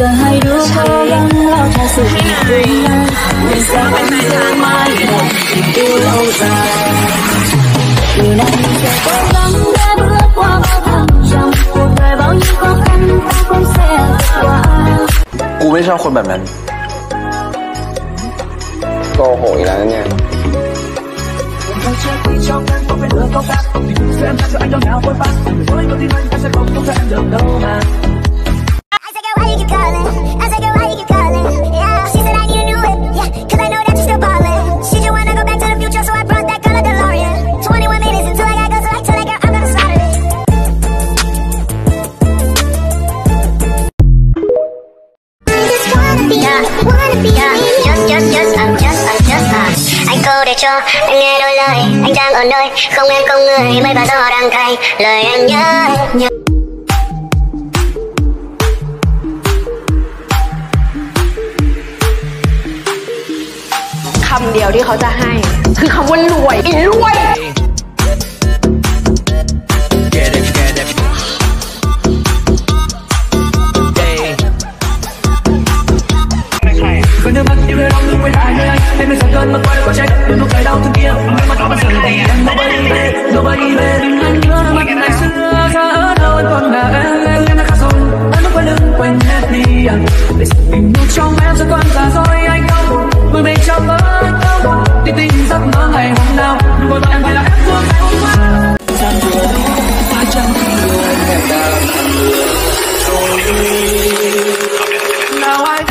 giờ hai đứa cố gắng lo cho sự nghiệp tương lai mình sẽ vẫn giữ mãi một tình yêu lâu dài từ nay mình sẽ cố gắng để bước qua bao thăng trầm cuộc đời bao nhiêu khó khăn ta cũng sẽ vượt qua กูไม่ชอบคนแบบนั้น โกหกอีกแล้วนะเนี่ย I said, Anh câu để cho anh nghe đôi lời Anh đang ở nơi không em không người Mây và gió đang thay lời anh nhớ, nhớ. คำเดียวที่เขาจะให้ คือคำว่ารวยรวย cơn mà quay qua chết Đừng lúc cái đau thương kia. Nhưng mà đó vẫn dần thì em Nobody babe, nobody về Đừng anh nhớ nước mắt ngày xưa Ra ở đâu anh còn là em Em em đã khác rồi. Anh lúc quay lưng quên hết đi à Để sự tình yêu trong em sẽ còn già rồi anh đau buồn Người mình trong mơ anh đau buồn Tin tin giấc mơ ngày hôm nào? Đừng vội em vì là em thương ngày hôm qua nào ai đã một lần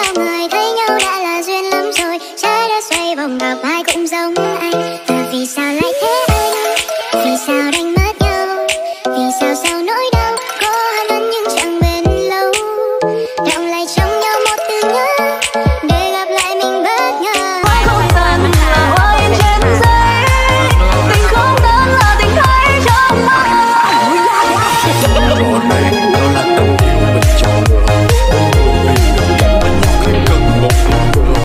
shouting